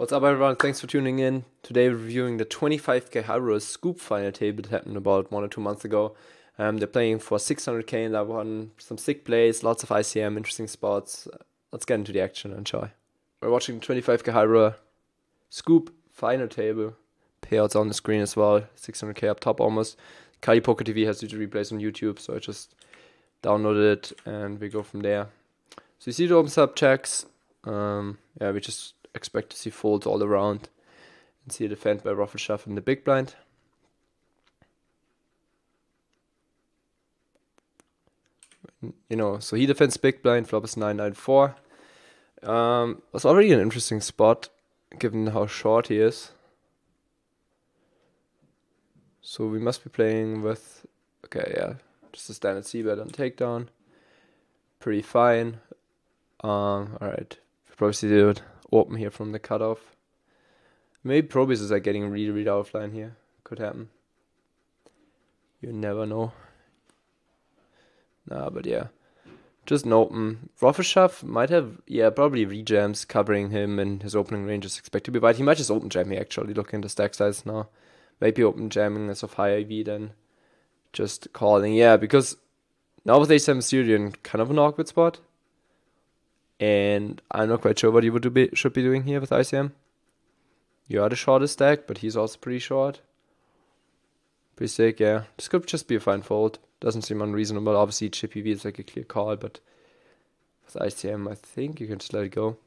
What's up, everyone? Thanks for tuning in. Today, we're reviewing the 25k High Scoop final table that happened about one or two months ago. Um, they're playing for 600k in that one. Some sick plays, lots of ICM, interesting spots. Let's get into the action. And enjoy. We're watching 25k High Scoop final table. Payouts on the screen as well. 600k up top almost. Kali Poker TV has the replays on YouTube, so I just downloaded it and we go from there. So you see the open sub checks. Um, yeah, we just expect to see folds all around and see a defend by Ruffleshove in the big blind. You know, so he defends big blind, flop is 994. Um, was already an interesting spot given how short he is. So we must be playing with, okay, yeah, just a standard c-bet on takedown. Pretty fine. Um, alright, probably see it open here from the cutoff. Maybe Probius is like getting really, really offline here. Could happen. You never know. Nah, but yeah. Just an open. Ruffleshove might have, yeah, probably rejams covering him and his opening range is expected to be wide. He might just open jam here actually, looking at the stack size now. Maybe open jamming is of high IV then just calling. Yeah, because now with A7 Syrian, kind of an awkward spot and I'm not quite sure what you would be, should be doing here with ICM. You are the shortest stack, but he's also pretty short. Pretty sick, yeah. This could just be a fine fold. Doesn't seem unreasonable. Obviously, chip EV is like a clear call, but with ICM, I think you can just let it go.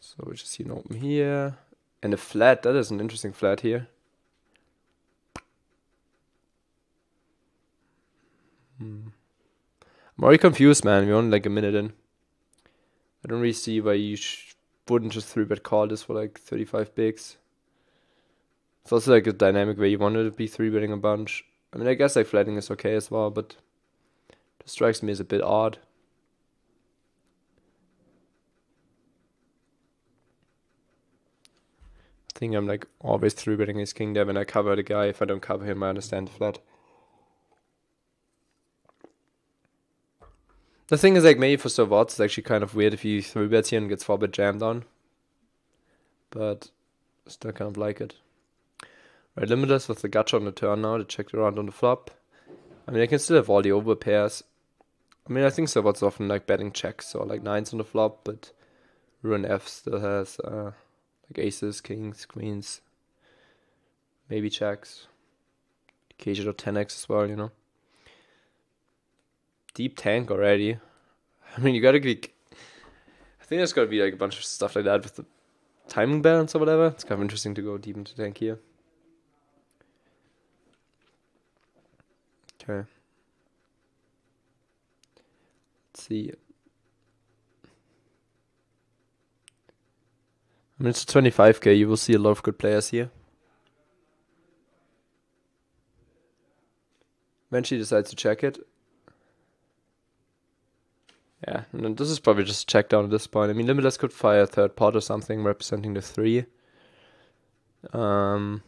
So we just see an open here. And a flat, that is an interesting flat here. Hmm. I'm already confused, man. We're only like a minute in. I don't really see why you wouldn't just 3 bet call this for like 35 bigs. It's also like a dynamic where you wanted to be 3 betting a bunch. I mean, I guess like flatting is okay as well, but it strikes me as a bit odd. I think I'm like always 3 betting his king there when I cover the guy. If I don't cover him, I understand flat. The thing is, like, maybe for Servat, it's actually kind of weird if he 3 bets here and gets 4 bet jammed on. But still kind of like it. Right, limiters with the gotcha on the turn now to check around on the flop. I mean, I can still have all the over pairs. I mean, I think Servat's often like betting checks or like nines on the flop, but Ruin F still has uh, like aces, kings, queens, maybe checks. Occasional 10x as well, you know deep tank already. I mean, you gotta be. I think there's gotta be like a bunch of stuff like that with the timing balance or whatever. It's kind of interesting to go deep into tank here. Okay. Let's see. I mean, it's a 25k. You will see a lot of good players here. Eventually decides to check it. Yeah, and this is probably just check down at this point. I mean, Limitless could fire a third pot or something representing the three. Um,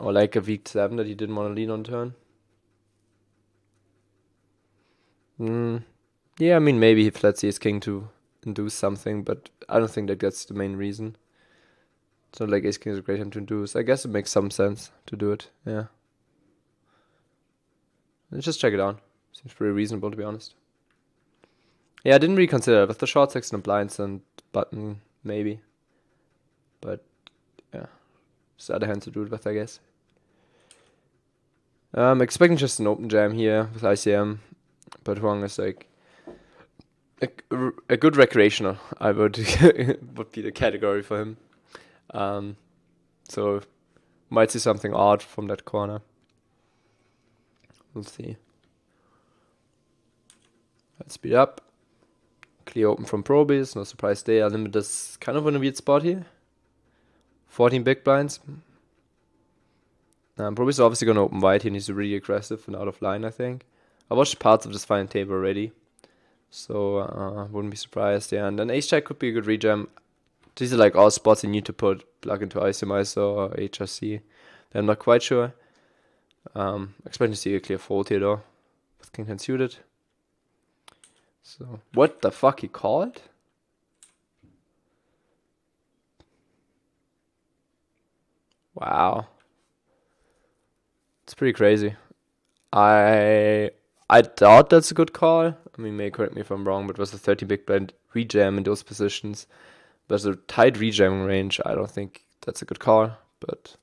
or like a weak seven that he didn't want to lean on turn. Mm, yeah, I mean, maybe he flats his king to induce something, but I don't think that that's the main reason. It's not like ace king is a great hand to induce. I guess it makes some sense to do it, yeah. Let's just check it out. Seems pretty reasonable to be honest. Yeah, I didn't really consider it with the short section and blinds and button maybe, but yeah, just other hand to do it with I guess. I'm expecting just an open jam here with ICM, but Huang is like a, a good recreational. I would would be the category for him. Um, so might see something odd from that corner. We'll see. Let's speed up. Clear open from Probius, no surprise there. Limit is kind of in a weird spot here. 14 big blinds. Um, is obviously going to open wide here and he's really aggressive and out of line, I think. I watched parts of this final table already. So, uh, wouldn't be surprised. Yeah, and then ace could be a good rejam. These are like all spots you need to put plug into ICM or HRC. I'm not quite sure. Um, expecting to see a clear fold here though, with king 10 suited. It. So what the fuck he called? Wow. It's pretty crazy. I I thought that's a good call. I mean, may correct me if I'm wrong, but was a 30 big blind rejam in those positions. But a tight rejamming range, I don't think that's a good call. But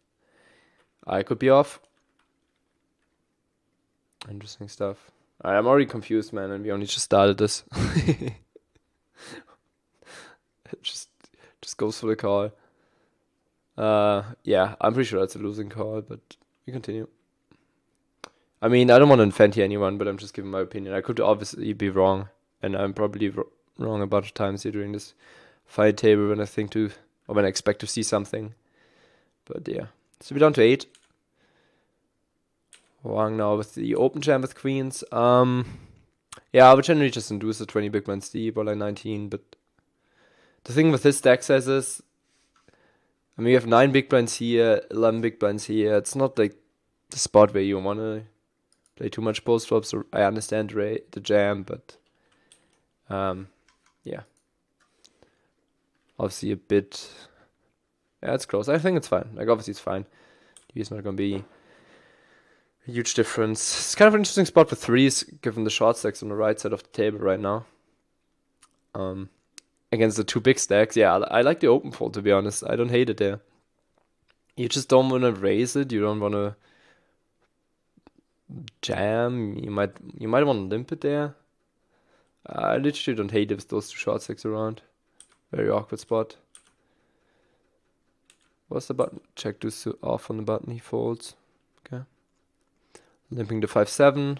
I could be off. Interesting stuff. I'm already confused, man, and we only just started this. just just goes for the call. Uh, yeah, I'm pretty sure that's a losing call, but we continue. I mean, I don't want to offend anyone, but I'm just giving my opinion. I could obviously be wrong, and I'm probably wrong a bunch of times here during this fight table when I think to, or when I expect to see something. But yeah, so we're down to eight. Wang now with the open jam with queens. Um, yeah, I would generally just induce a 20 big blind steep or like 19, but the thing with this deck says is, I mean, you have 9 big blinds here, 11 big blinds here. It's not like the spot where you want to play too much post flops. I understand the, the jam, but um, yeah. Obviously a bit, yeah, it's close. I think it's fine. Like, obviously it's fine. He's not going to be huge difference. It's kind of an interesting spot for threes, given the short stacks on the right side of the table right now. Um, against the two big stacks, yeah, I, like the open fold to be honest. I don't hate it there. You just don't want to raise it. You don't want to jam. You might you might want to limp it there. I literally don't hate it with those two short stacks around. Very awkward spot. What's the button? Check this off on the button. He folds. Limping to 5-7.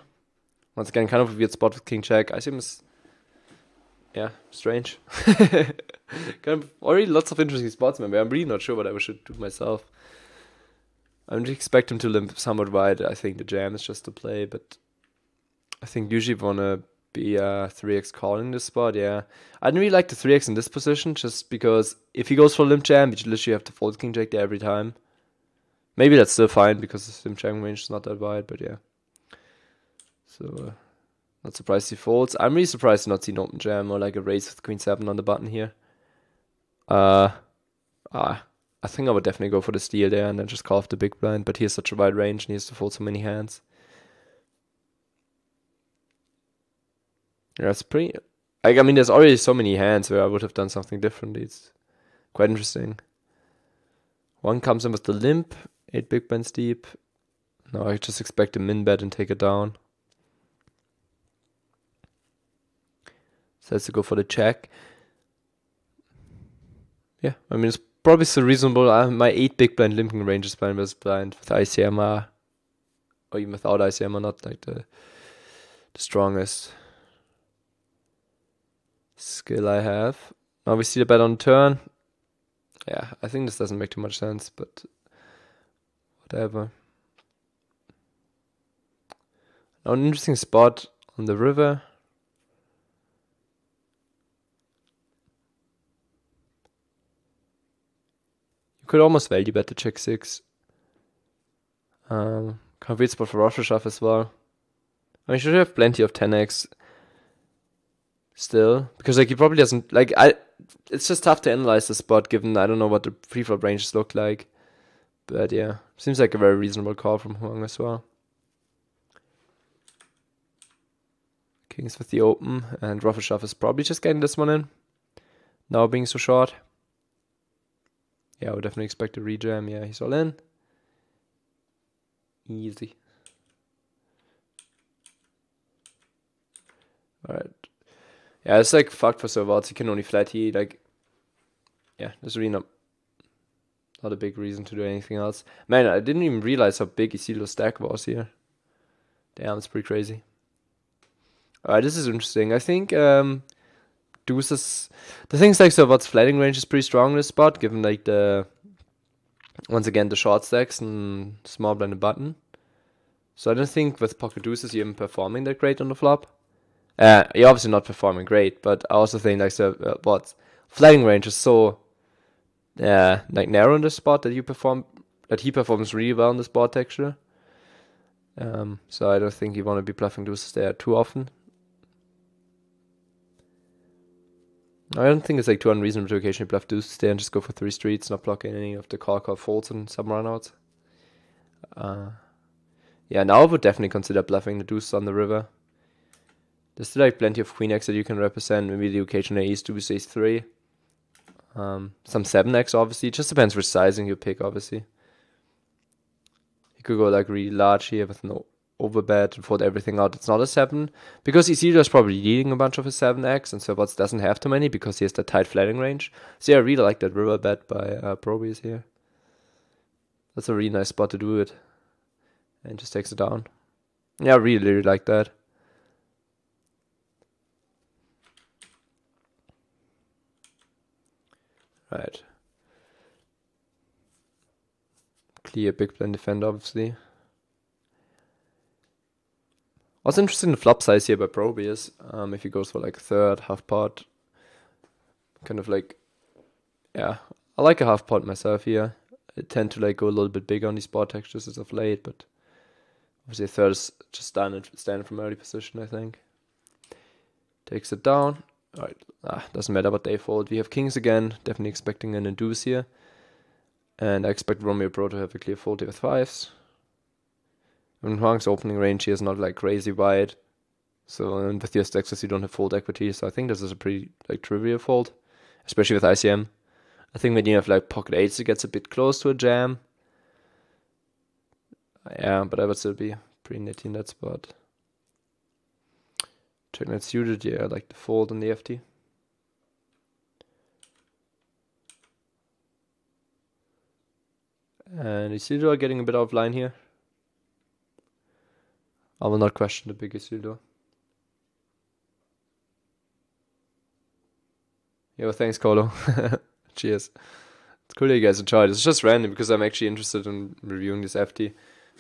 Once again, kind of a weird spot with King Jack. I assume it's... Yeah, strange. kind of already lots of interesting spots, maybe. I'm really not sure what I should do myself. I would expect him to limp somewhat wide. I think the jam is just to play, but I think usually want to be uh, a 3x calling this spot, yeah. I didn't really like the 3x in this position, just because if he goes for limp jam, you literally have to fold king jack there every time. Maybe that's still fine because the sim chang range is not that wide, but yeah. So, uh, not surprised he folds. I'm really surprised to not see an open jam or like a raise with queen 7 on the button here. Uh, ah, I think I would definitely go for the steal there and then just call off the big blind, but he has such a wide range and he has to fold so many hands. Yeah, it's pretty. Like, I mean, there's already so many hands where I would have done something differently. It's quite interesting. One comes in with the limp, 8 big blinds deep. No, I just expect a min bet and take it down. Says to go for the check. Yeah, I mean, it's probably so reasonable. Uh, my 8 big blind limping range is blind blind with ICM, or even without ICM, not like the, the strongest skill I have. Now we see the bet on turn. Yeah, I think this doesn't make too much sense, but whatever. Now an interesting spot on the river. You could almost value bet the check six. Um, weird spot for Rorschach as well. I mean, should have plenty of 10x still because like he probably doesn't like I. It's just tough to analyze the spot given I don't know what the pre-flop ranges look like, but yeah, seems like a very reasonable call from Huang as well. Kings with the open and Ruffleshove is probably just getting this one in. Now being so short. Yeah, I would definitely expect a rejam. Yeah, he's all in. Easy. Alright. Yeah, it's like fucked for servers. He can only flat he like yeah, there's really not not a big reason to do anything else. Man, I didn't even realize how big Isilo stack was here. Damn, it's pretty crazy. Alright, this is interesting. I think um Deuces the things like so what's flatting range is pretty strong in this spot, given like the once again the short stacks and small blind button. So I don't think with pocket deuces you're even performing that great on the flop. Uh, you're obviously not performing great, but I also think like so uh, what flagging range is so uh, like narrow in the spot that you perform that he performs really well in the spot texture. Um, so I don't think you want to be bluffing deuces there too often. I don't think it's like too unreasonable to occasionally bluff deuce stay and just go for three streets, not blocking any of the call call folds and some runouts. Uh, yeah, now I would definitely consider bluffing the deuce on the river. There's still like plenty of queen x that you can represent. Maybe the occasional ace deuce ace three. Um, some seven x obviously. It just depends which sizing you pick. Obviously, you could go like really large here with no overbet and fold everything out. It's not a seven because Isildur's probably leading a bunch of his seven x, and Servoz doesn't have too many because he has that tight flatting range. So yeah, I really like that river bet by uh, Probius here. That's a really nice spot to do it, and just takes it down. Yeah, I really, really like that. Right. Clear big blind defender, obviously. What's interesting the flop size here by Probius, um, if he goes for like third, half pot, kind of like, yeah, I like a half pot myself here. I tend to like go a little bit bigger on these board textures as of late, but obviously third is just standard, standard from early position, I think. Takes it down. Alright, ah, doesn't matter what they fold. We have kings again, definitely expecting an induce here. And I expect Romeo Pro to have a clear fold here with fives. And Huang's opening range here is not like crazy wide. So and with your stacks, you don't have fold equity. So I think this is a pretty like trivial fold, especially with ICM. I think when you have like pocket eights, it gets a bit close to a jam. Yeah, but I would still be pretty nitty in that spot. Checkmate suited, yeah, uh, I like the fold on the FT. And Isildur getting a bit out of line here. I will not question the big Isildur. Yo, thanks, Colo. Cheers. It's cool that you guys enjoyed. It's just random because I'm actually interested in reviewing this FT.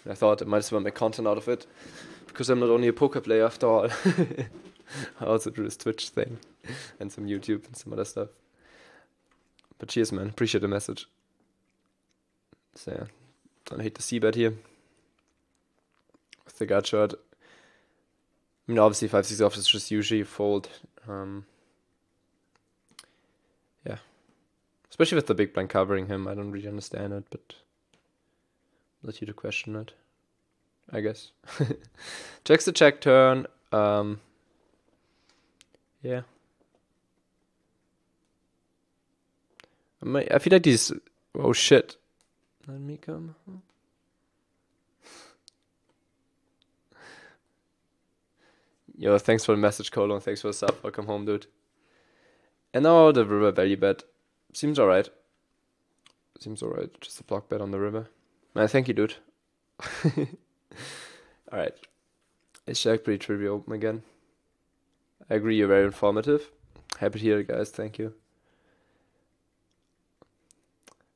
I thought I might as well make content out of it because I'm not only a poker player after all. I also do this Twitch thing and some YouTube and some other stuff. But cheers, man. Appreciate the message. So, yeah. Don't hate the c-bet here. With the gut shot. I mean, obviously, 5 6 off is just usually a fold. Um, yeah. Especially with the big blind covering him. I don't really understand it, but let you to question it. I guess. Checks the check turn. Um, yeah. I, I feel like these. Oh shit. Let me come. Yo, thanks for the message, Colon. Thanks for the sub. Welcome home, dude. And now the river value bet. Seems alright. Seems alright. Just a block bet on the river. Man, thank you, dude. alright. It's Jack pretty trivial open again? I agree, you're very informative. Happy to hear it, guys. Thank you.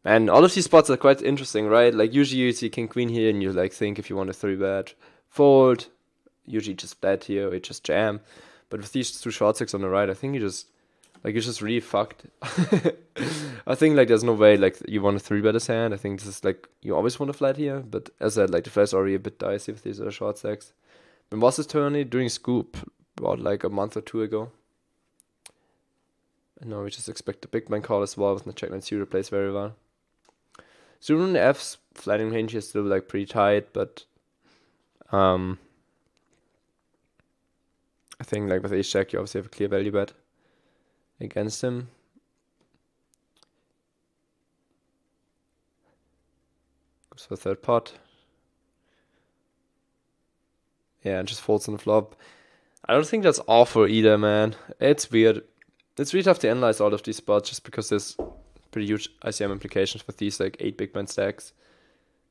And all of these spots are quite interesting, right? Like usually you see king queen here, and you like think if you want a three bet fold, usually just bet here or just jam. But with these two short six on the right, I think you just like you're just really fucked. I think like there's no way like you want a three bet his hand. I think this is like you always want a flat here, but as I said, like the flat's already a bit dicey with these other short stacks. When was his tourney during scoop about like a month or two ago. And now we just expect the big man call as well with the checkmate zero plays very well. Zurun F's flatting range is still like pretty tight, but um I think like with ace jack you obviously have a clear value bet against him. Goes for third pot. Yeah, and just folds on the flop. I don't think that's awful either, man. It's weird. It's really tough to analyze all of these spots just because there's pretty huge ICM implications with these like eight big blind stacks.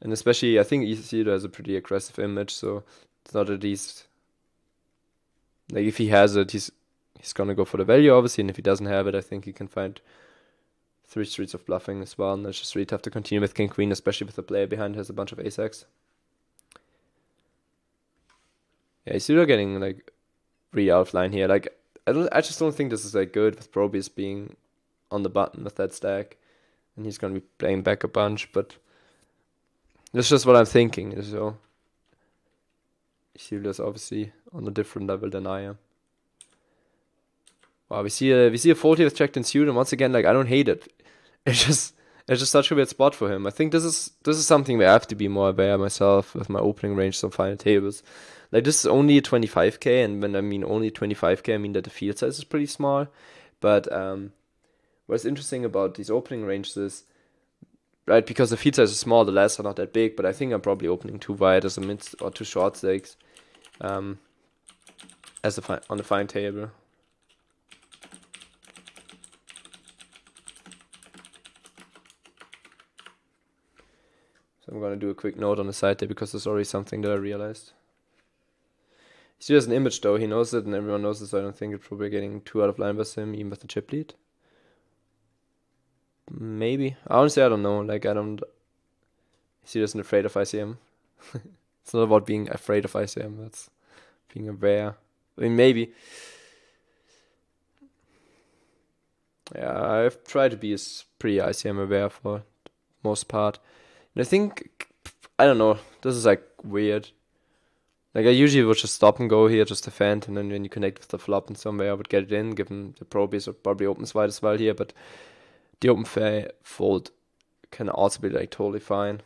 And especially, I think Isildur has a pretty aggressive image, so it's not at least like if he has it, he's he's gonna go for the value obviously, and if he doesn't have it, I think he can find three streets of bluffing as well. And it's just really tough to continue with King Queen, especially with the player behind has a bunch of ace. Yeah, Isildur getting like re outline here. Like I don't, I just don't think this is like good with Probius being on the button with that stack, and he's gonna be playing back a bunch. But that's just what I'm thinking. So Isildur's obviously on a different level than I am. Wow, we see a we see a 40th checked in suit, and once again, like I don't hate it. It's just it's just such a weird spot for him. I think this is this is something where I have to be more aware myself with my opening range some final tables. Like this is only a 25k, and when I mean only 25k, I mean that the field size is pretty small. But um, what's interesting about these opening ranges is, right, because the field size is small, the lads are not that big. But I think I'm probably opening too wide as a mid or too short stakes, um, as a on the fine table. So I'm gonna do a quick note on the side there because there's already something that I realized. He has an image though, he knows it and everyone knows it, so I don't think it's probably getting too out of line with him, even with the chip lead. Maybe. Honestly I don't know. Like I don't he doesn't afraid of ICM. it's not about being afraid of ICM, that's being aware. I mean maybe. Yeah, I've tried to be as pretty ICM aware for most part. And I think I don't know. This is like weird. Like I usually would just stop and go here, just defend, and then when you connect with the flop in some way, I would get it in. Given the probies are probably opens wide as well here, but the open fair fold can also be like totally fine.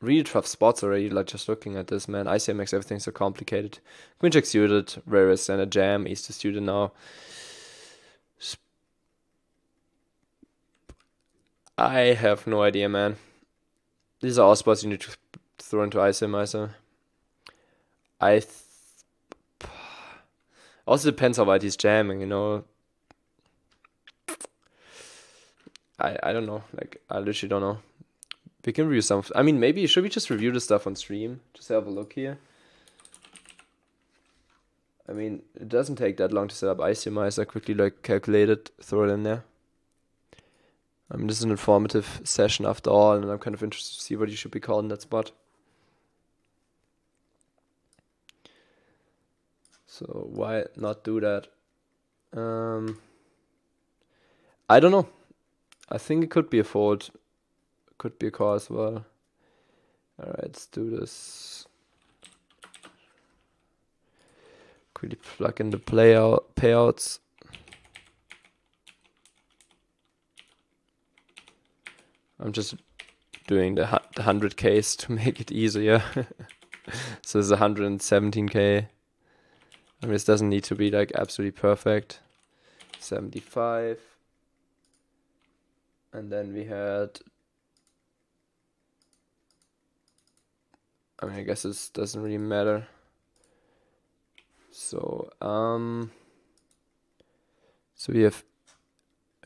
Really tough spots already. Like just looking at this, man. ICM makes everything so complicated. Queen check suited, whereas and a jam, ace to suited now. I have no idea, man. These are all spots you need to throw into ISM, ISM. I th- also depends how wide he's jamming, you know. I I don't know. Like I literally don't know. We can review some. I mean, maybe should we just review the stuff on stream? Just have a look here. I mean, it doesn't take that long to set up ICMIZER. I quickly like calculate it, throw it in there. I mean, this is an informative session after all, and I'm kind of interested to see what you should be called in that spot. So why not do that? Um, I don't know. I think it could be a fold. Could be a call as well. Alright, let's do this. Quickly plug in the playout payouts. I'm just doing the, the 100Ks to make it easier. so it's 117K. I mean, this doesn't need to be like absolutely perfect. 75. And then we had. I mean, I guess this doesn't really matter. So, um. So we have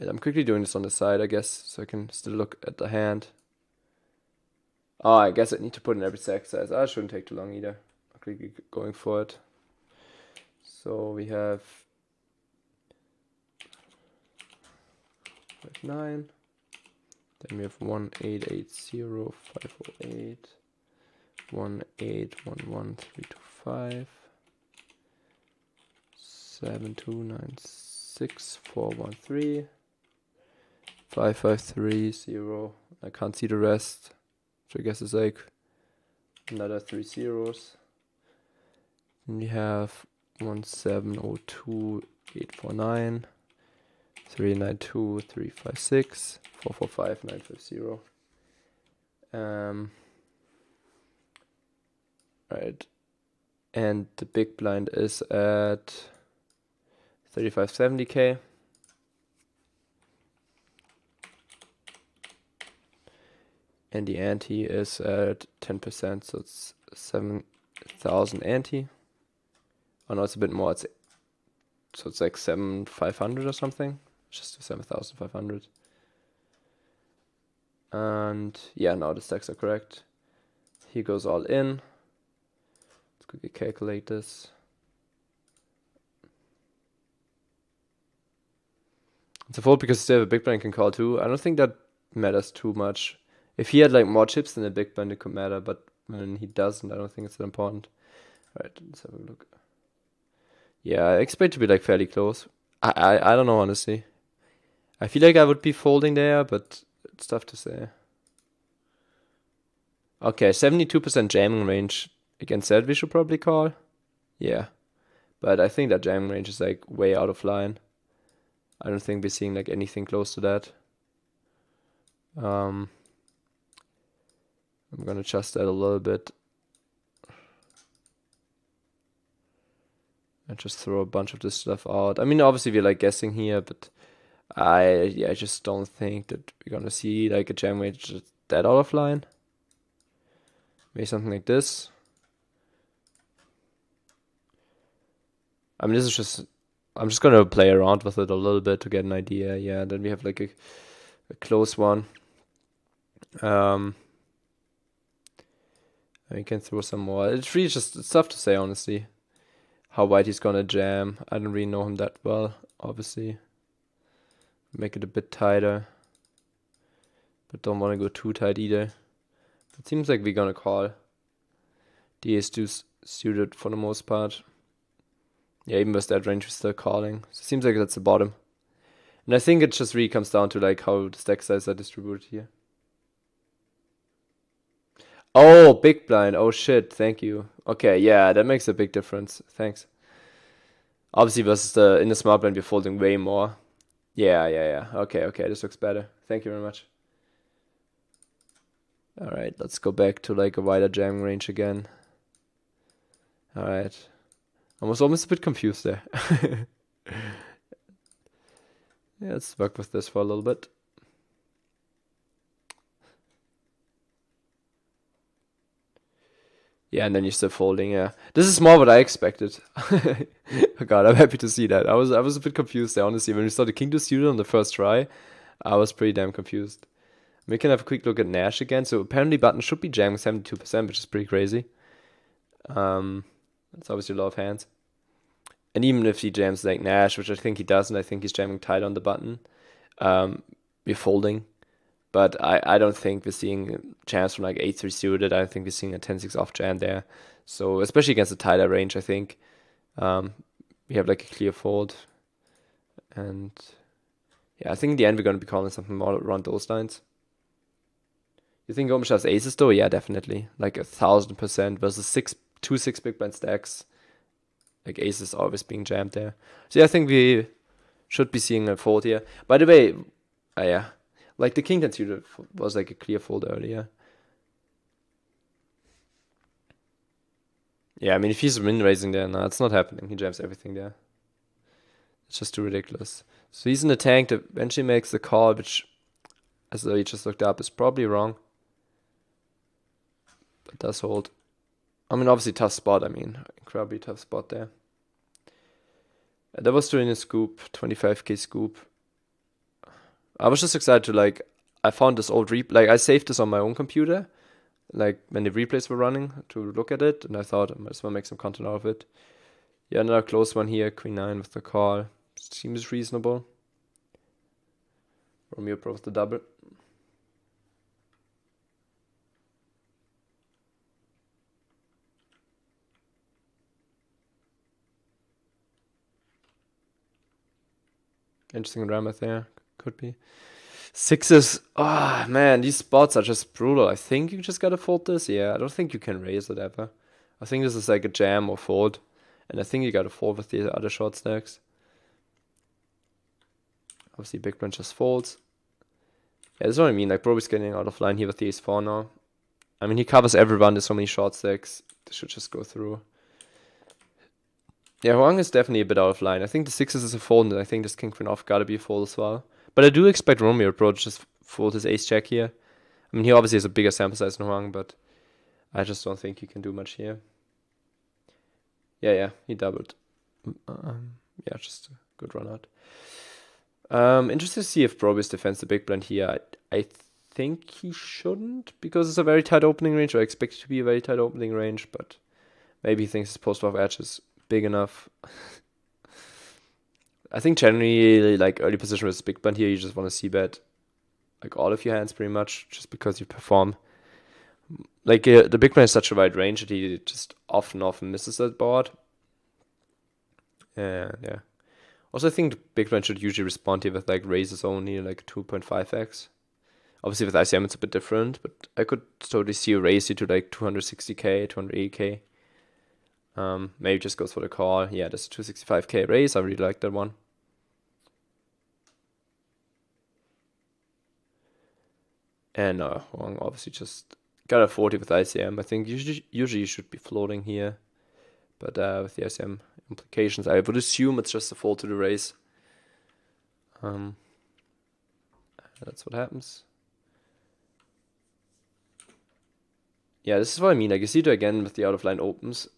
I'm quickly doing this on the side, I guess, so I can still look at the hand. Oh, I guess I need to put in every size. Ah, shouldn't take too long either. I'm quickly going for it. So we have five nine. Then we have one eight eight zero five oh eight. One eight one one three two five. Seven two nine six four one three. Five five three zero. I can't see the rest. Which I guess is like another three zeros. Then we have one seven oh two eight four nine. Three nine two three five six four four five nine five zero. Um right. And the big blind is at thirty five seventy K. and the ante is at 10%, so it's 7,000 ante. Oh no, it's a bit more. It's so it's like 7,500 or something. Just 7,500. And yeah, now the stacks are correct. He goes all in. Let's quickly calculate this. It's a fold because they have a big blind can call too. I don't think that matters too much. If he had like more chips than a big blind, it could matter. But when he doesn't, I don't think it's that important. All right, let's have a look. Yeah, I expect to be like fairly close. I, I I don't know honestly. I feel like I would be folding there, but it's tough to say. Okay, 72% jamming range against that we should probably call. Yeah. But I think that jamming range is like way out of line. I don't think we're seeing like anything close to that. Um, I'm gonna adjust that a little bit. And just throw a bunch of this stuff out. I mean, obviously we're like guessing here, but I yeah, I just don't think that we're gonna see like a jam range that out of line. Maybe something like this. I mean, this is just. I'm just gonna play around with it a little bit to get an idea. Yeah, then we have like a, a close one. Um, we can throw some more. It's really just it's tough to say honestly. How wide he's gonna jam. I don't really know him that well, obviously. Make it a bit tighter. But don't want to go too tight either. It seems like we're gonna call. The ace suited for the most part. Yeah, even with that range, we're still calling. So it seems like that's the bottom. And I think it just really comes down to like how the stack size are distributed here. Oh, big blind. Oh shit, thank you. Okay, yeah, that makes a big difference. Thanks. Obviously versus the in the small blind we're folding way more. Yeah, yeah, yeah. Okay, okay, this looks better. Thank you very much. Alright, let's go back to like a wider jam range again. Alright. I was almost a bit confused there. yeah, let's work with this for a little bit. Yeah, and then you're still folding. Yeah, this is more what I expected. oh God, I'm happy to see that. I was I was a bit confused there, honestly. When we saw the king to suited on the first try, I was pretty damn confused. We can have a quick look at Nash again. So apparently, button should be jamming 72%, which is pretty crazy. Um, that's obviously a lot of hands. And even if he jams like Nash, which I think he doesn't, I think he's jamming tight on the button. Um, we're folding but I, I don't think we're seeing jams from like 8-3 suited. I don't think we're seeing a 10-6 off jam there. So especially against a tighter range, I think um, we have like a clear fold. And yeah, I think in the end we're going to be calling something more around those lines. You think Gomes has aces though? Yeah, definitely. Like a thousand percent versus six, two six big blind stacks. Like aces always being jammed there. So yeah, I think we should be seeing a fold here. By the way, uh, yeah, like the king ten suited was like a clear fold earlier. Yeah, I mean if he's min raising there, no, it's not happening. He jams everything there. It's just too ridiculous. So he's in the tank that eventually makes the call, which as though he just looked up is probably wrong. But does hold. I mean obviously tough spot, I mean incredibly tough spot there. And that was during a scoop, 25k scoop. I was just excited to like I found this old replay. Like I saved this on my own computer, like when the replays were running to look at it, and I thought I might as well make some content out of it. Yeah, another close one here, Queen Nine with the call. Seems reasonable. Romeo Pro with the double. Interesting drama there. Could be. Sixes, ah, oh, man, these spots are just brutal. I think you just gotta fold this. Yeah, I don't think you can raise it ever. I think this is like a jam or fold. And I think you gotta fold with the other short stacks. Obviously, big blind just folds. Yeah, that's what I mean. Like, Broby's getting out of line here with the ace 4 now. I mean, he covers everyone. There's so many short stacks. This should just go through. Yeah, Hwang is definitely a bit out of line. I think the sixes is a fold, and I think this king queen off gotta be a fold as well. But I do expect Romeo to just fold his ace check here. I mean, he obviously has a bigger sample size than Huang, but I just don't think he can do much here. Yeah, yeah, he doubled. Um, yeah, just a good run out. Um, interested to see if Probius defends the big blind here. I, I think he shouldn't because it's a very tight opening range. I expect it to be a very tight opening range, but maybe he thinks his post flop edge is big enough. I think generally, like early position with big blind here, you just want to see bet like all of your hands pretty much, just because you perform. Like uh, the big blind is such a wide range that he just often often misses that board. Yeah, yeah. Also, I think the big blind should usually respond here with like raises only, like 2.5x. Obviously, with ICM, it's a bit different, but I could totally see a raise here to like 260k, 280k. Um, maybe just goes for the call. Yeah, a 265k raise. I really like that one. And uh, Huang obviously just got a 40 with ICM. I think usually, usually you should be floating here. But uh, with the ICM implications, I would assume it's just a fall to the race. Um, that's what happens. Yeah, this is what I mean. Like, you see it again with the out of line opens.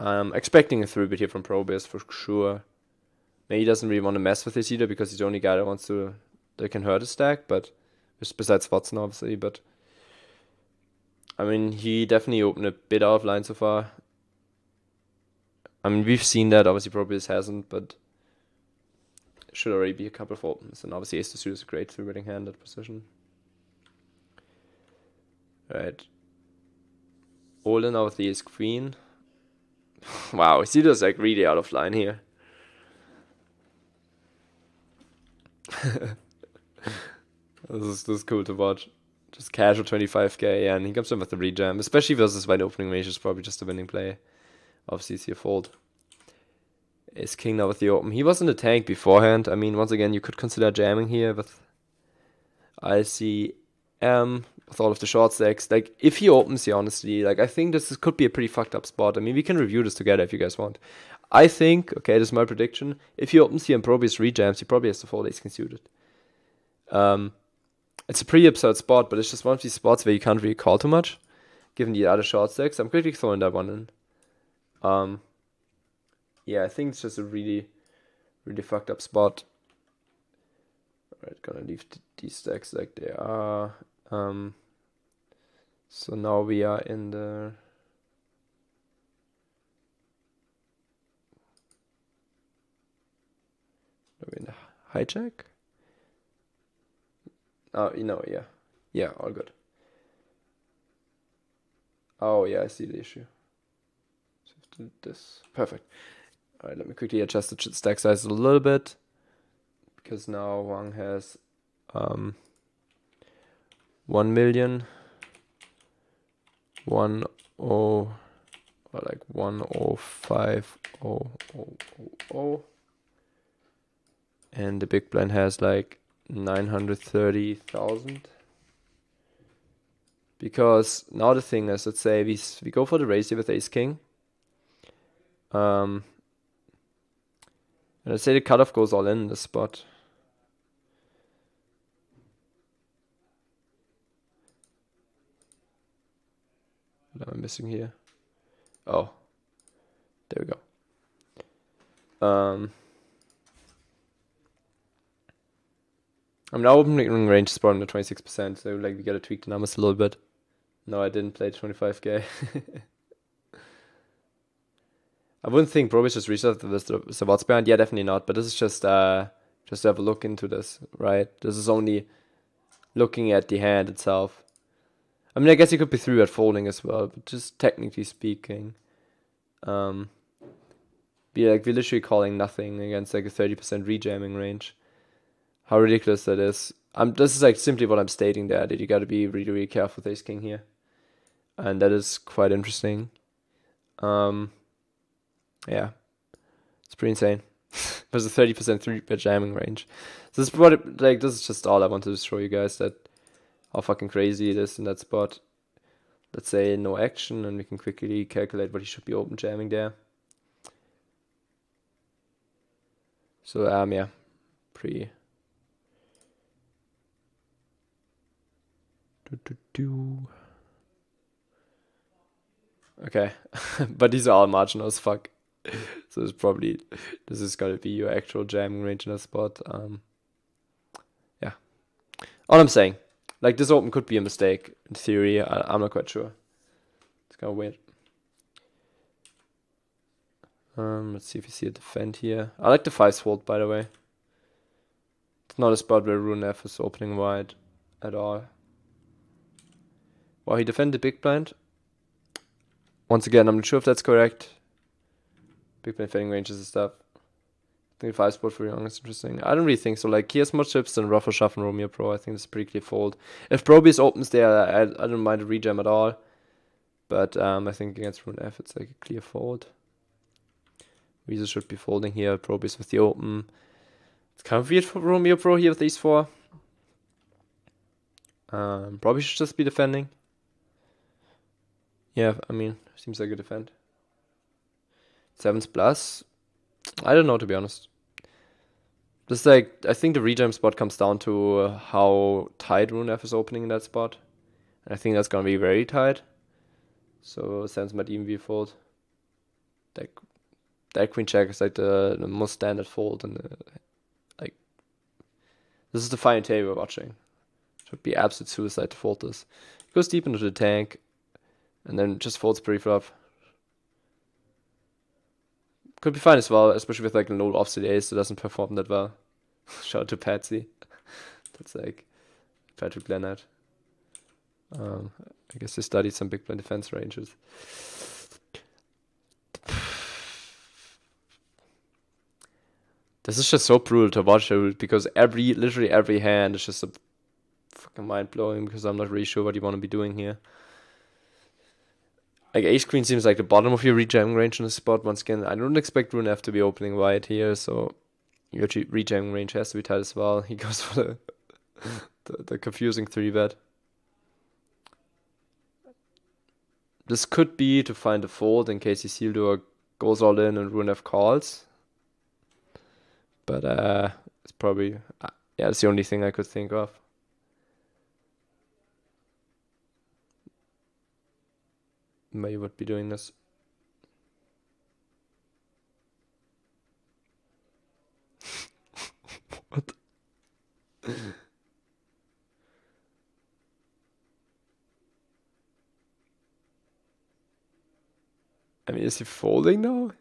I'm expecting a 3 bit here from Probius for sure. Maybe he doesn't really want to mess with this either because he's the only guy that wants to that can hurt a stack, but besides Watson obviously, but I mean he definitely opened a bit out of line so far. I mean we've seen that, obviously Probius hasn't, but it should already be a couple of opens, and obviously Ace to suit is a great three betting hand at position. Right. All in out with the ace queen. wow, he does like really out of line here. this is is cool to watch. Just casual 25k, yeah, and he comes in with the rejam, especially versus wide opening range is probably just a winning play. Obviously, it's your fold. Is king now with the open. He was in the tank beforehand. I mean, once again, you could consider jamming here with ICM with all of the short stacks. Like, if he opens here, honestly, like, I think this could be a pretty fucked up spot. I mean, we can review this together if you guys want. I think, okay, this is my prediction. If he opens here and Probius rejams, he probably has to fold ace king suited. Um, it's a pretty absurd spot, but it's just one of these spots where you can't really call too much, given the other short stacks. I'm quickly throwing that one in. Um, yeah, I think it's just a really, really fucked up spot. Alright, gonna leave these stacks like they are. Um, so now we are in the We're in the hijack? Oh, you know, yeah. Yeah, all good. Oh, yeah, I see the issue. So this. Perfect. All right, let me quickly adjust the stack size a little bit because now Wang has um, 1 million, 1 or like 105,000 and the big blind has like 930,000 because now the thing is let's say we, we go for the raise here with ace king um, and let's say the cutoff goes all in the spot What am I missing here? Oh, there we go. Um, I'm now opening range is probably 26%, so like we gotta tweak the numbers a little bit. No, I didn't play 25k. I wouldn't think Probius just reset the Savats behind. Yeah, definitely not. But this is just uh just to have a look into this, right? This is only looking at the hand itself. I mean, I guess he could be through at folding as well, but just technically speaking, um, be like we're literally calling nothing against like a thirty percent rejamming range. How ridiculous that is! I'm this is like simply what I'm stating there that you got to be really really careful with Ace King here, and that is quite interesting. Um, yeah, it's pretty insane. There's a thirty percent three bit jamming range. So this is what it, like this is just all I wanted to show you guys that how fucking crazy it is in that spot. Let's say no action, and we can quickly calculate what he should be open jamming there. So um yeah, pretty. Do, do, do. Okay, but these are all marginal as fuck. so it's probably this is gonna be your actual jamming range in a spot. Um, yeah, all I'm saying like this open could be a mistake in theory. I, am not quite sure. It's kind of weird. Um, let's see if you see a defend here. I like the five fold by the way. It's not a spot where Rune F is opening wide at all. Well, he defended big blind. Once again, I'm not sure if that's correct. Big blind fading ranges and stuff. I think five spot for Young is interesting. I don't really think so. Like he has more chips than Shuff and Romeo Pro. I think it's pretty clear fold. If Probius opens there, I, I don't mind a rejam at all. But um, I think against Rune F, it's like a clear fold. Weezer should be folding here. Proby's with the open. It's kind of weird for Romeo Pro here with these four. Um, probably should just be defending. Yeah, I mean, seems like a defend. Sevens plus. I don't know to be honest. Just like I think the rejam spot comes down to uh, how tight Runef is opening in that spot, and I think that's gonna be very tight. So Sevens might even be a fold. Like that queen check is like the, the most standard fold, and like this is the final table we're watching. It would be absolute suicide to fold this. It goes deep into the tank, and then just folds pre-flop. Could be fine as well, especially with like an old offsuit ace that doesn't perform that well. Shout out to Patsy. That's like Patrick Leonard. Um, I guess he studied some big blind defense ranges. This is just so brutal to watch because every literally every hand is just a fucking mind blowing because I'm not really sure what you want to be doing here. Like ace queen seems like the bottom of your rejamming range on the spot. Once again, I don't expect Rune F to be opening wide here, so your rejamming range has to be tight as well. He goes for the the, the confusing three bet. This could be to find a fold in case Isildur goes all in and Rune F calls. But uh, it's probably uh, yeah, it's the only thing I could think of. May would be doing this. what? I mean, is he folding now?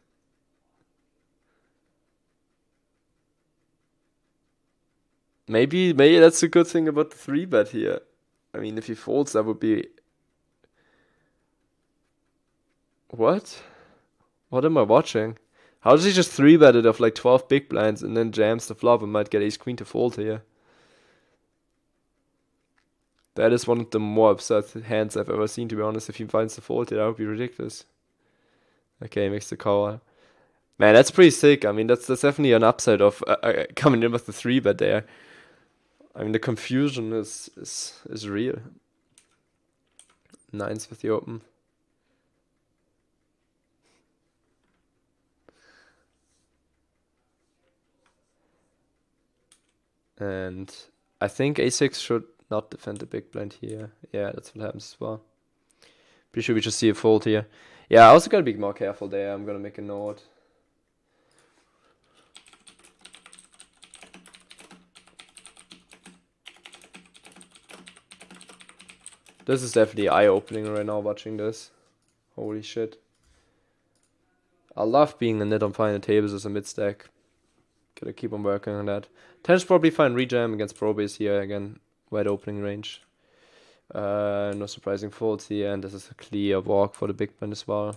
Maybe, maybe that's a good thing about the three bet here. I mean, if he folds, that would be. What? What am I watching? How does he just three bet it off like 12 big blinds and then jams the flop and might get ace queen to fold here? That is one of the more upset hands I've ever seen, to be honest. If he finds the fold here, that would be ridiculous. Okay, makes the call. Man, that's pretty sick. I mean, that's, that's definitely an upside of uh, uh, coming in with the three bet there. I mean, the confusion is is is real. Nines with the open. And I think a6 should not defend the big blind here. Yeah, that's what happens as well. Pretty sure we just see a fold here. Yeah, I also gotta be more careful there. I'm gonna make a note. This is definitely eye-opening right now watching this. Holy shit. I love being a nit on final tables as a mid stack. Gotta keep on working on that. Ten's probably fine rejam against Probius here again. Wide opening range. Uh, no surprising folds here, and this is a clear walk for the big blind as well.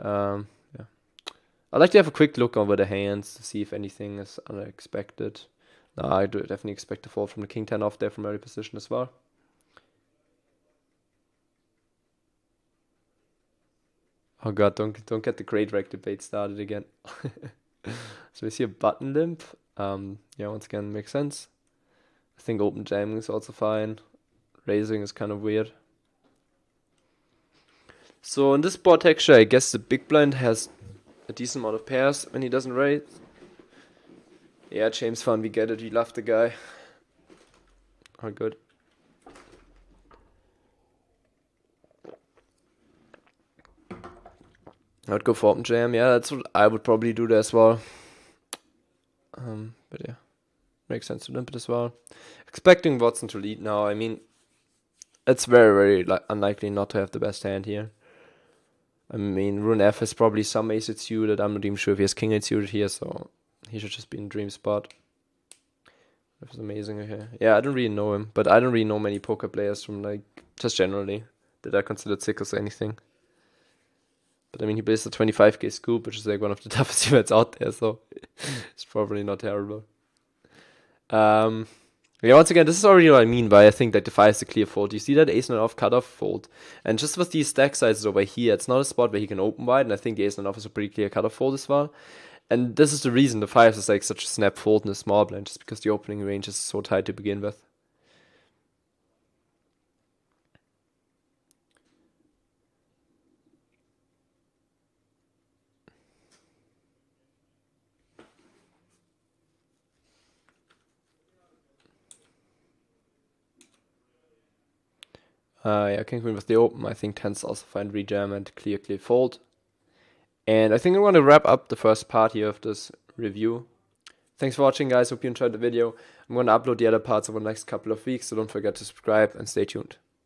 Um, yeah. I'd like to have a quick look over the hands to see if anything is unexpected. No, I do definitely expect a fall from the king 10 off there from early position as well. Oh god, don't don't get the great rec debate started again. so we see a button limp. Um, yeah, once again makes sense. I think open jamming is also fine. Raising is kind of weird. So in this board texture, I guess the big blind has a decent amount of pairs when he doesn't raise. Yeah, James Fan, we get it. We love the guy. All good. I would go for open jam. Yeah, that's what I would probably do there as well. Um, but yeah, makes sense to limp it as well. Expecting Watson to lead now. I mean, it's very, very li- unlikely not to have the best hand here. I mean, Rune F has probably some ace suited. I'm not even sure if he has king eight suited here, so he should just be in dream spot. That was amazing here. Yeah, I don't really know him, but I don't really know many poker players from like just generally that are considered sick or anything. But I mean, he plays a 25k scoop, which is like one of the toughest events out there, so it's probably not terrible. Um, Yeah, once again, this is already what I mean by I think that Defy is a clear fold. You see that ace nine off cutoff fold. And just with these stack sizes over here, it's not a spot where he can open wide, and I think ace nine off is a pretty clear cutoff fold as well. And this is the reason the fives is like such a snap fold in a small blind, just because the opening range is so tight to begin with. Uh, yeah, King Queen with the open. I think tens also find rejam and clear, clear fold. And I think I'm going to wrap up the first part here of this review. Thanks for watching, guys. Hope you enjoyed the video. I'm going to upload the other parts over the next couple of weeks, so don't forget to subscribe and stay tuned.